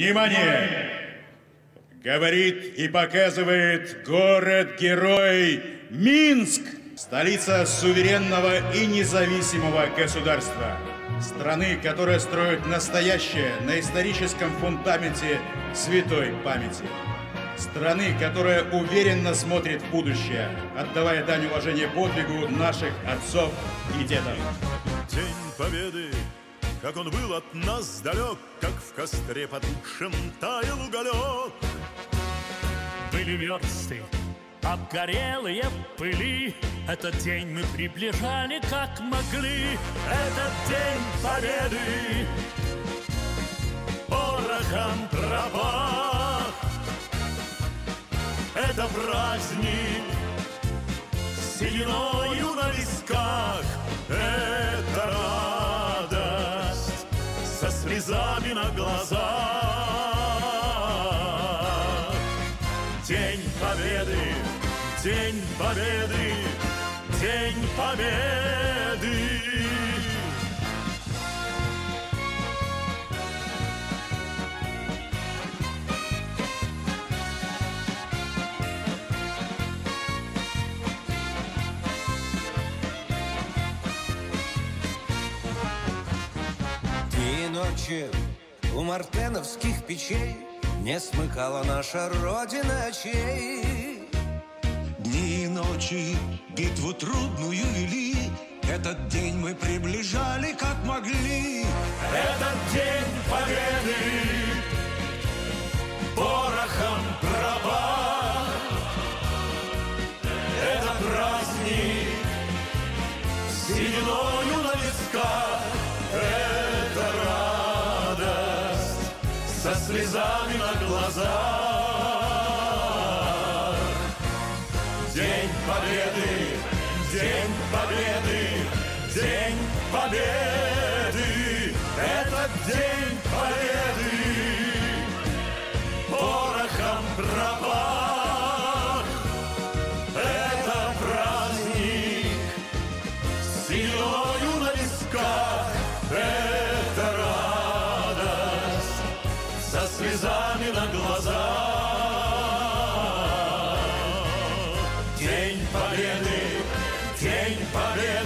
Внимание! Говорит и показывает город-герой Минск, столица суверенного и независимого государства. Страны, которая строит настоящее на историческом фундаменте святой памяти. Страны, которая уверенно смотрит в будущее, отдавая дань уважения подвигу наших отцов и дедов. День Победы, как он был от нас далек, как в костре потухшем таял уголек. Были версты, обгорелые пыли, Этот день мы приближали как могли. Этот день Победы порохом пропах. Это праздник сединою на висках. День Победы, День Победы. Дни ночи у мартеновских печей Не смыкала наша Родина очей. Ночи битву трудную вели, Этот день мы приближали, как могли. Этот день победы порохом пропах. Это праздник сединою на висках. Это радость со слезами на глазах. День Победы, День Победы, День Победы. Этот День Победы. Победы! День Победы!